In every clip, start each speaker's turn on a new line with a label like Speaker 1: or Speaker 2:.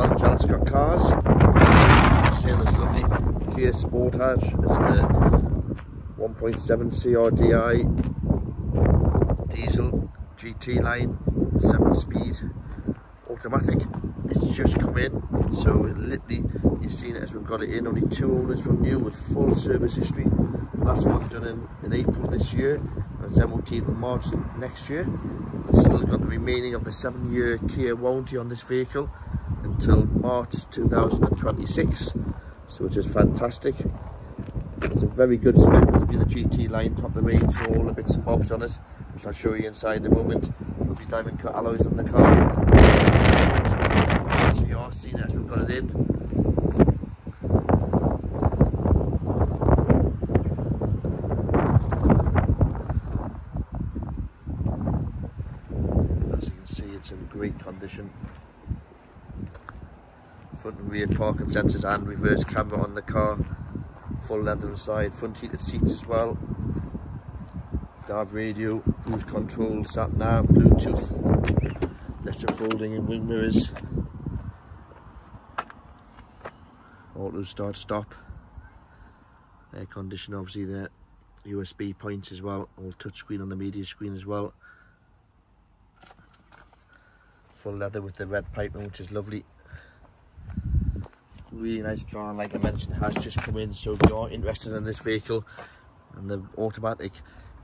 Speaker 1: Alex Scott cars. Seeing this lovely Kia Sportage. It's the 1.7 CRDI diesel GT line, 7 speed automatic. It's just come in, so literally you've seen it as we've got it in. Only two owners from new with full service history. Last one done in, in April this year, and it's MOT in March next year. It's still got the remaining of the seven year Kia warranty on this vehicle until March 2026, so which is fantastic. It's a very good spec, will be the GT line, top of the range, so all the bits and bobs on it, which I'll show you inside in a moment. Lovely diamond cut alloys on the car. So you are seeing as we've got it in. As you can see, it's in great condition front and rear parking sensors and reverse camera on the car. Full leather inside front heated seats as well. DAB radio cruise control sat nav bluetooth electric folding and wing mirrors. Auto start stop. Air condition obviously there. USB points as well all touchscreen on the media screen as well. Full leather with the red piping which is lovely really nice car like I mentioned has just come in so if you're interested in this vehicle and the automatic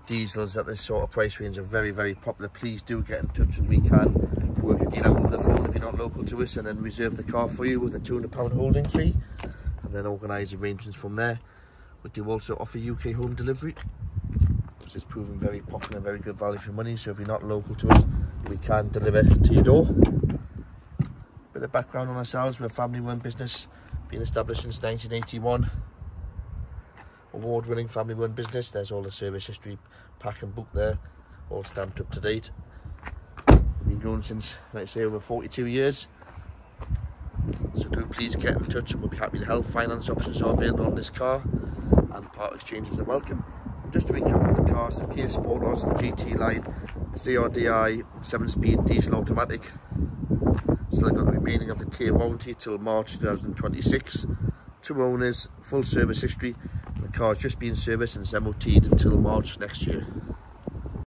Speaker 1: diesels at this sort of price range are very very popular please do get in touch and we can work a deal out over the phone. If you're not local to us and then reserve the car for you with a 200 pound holding fee and then organize arrangements from there. We do also offer UK home delivery which is proven very popular very good value for money so if you're not local to us we can deliver to your door. Bit of background on ourselves we're a family run business been established since 1981 award-winning family-run business. There's all the service history pack and book there all stamped up to date. Been going since let's say over 42 years. So do please get in touch and we'll be happy to help. Finance options are available on this car and part exchanges are welcome. And just to recap on the cars the Kia Sportage the GT line the CRDI 7-speed diesel automatic still got the remaining of the Kia warranty till March 2026 two owners full service history the car's just been serviced and it's MOT'd until March next year